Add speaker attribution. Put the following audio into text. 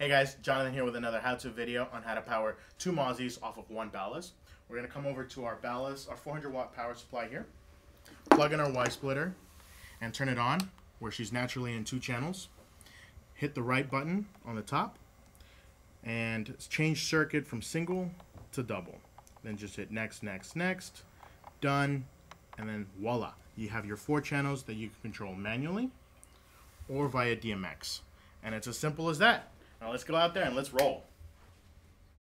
Speaker 1: Hey guys, Jonathan here with another how-to video on how to power two Mozzies off of one ballast. We're going to come over to our ballast, our 400 watt power supply here, plug in our Y splitter, and turn it on where she's naturally in two channels. Hit the right button on the top, and change circuit from single to double. Then just hit next, next, next, done, and then voila. You have your four channels that you can control manually or via DMX. And it's as simple as that. Now let's go out there and let's roll.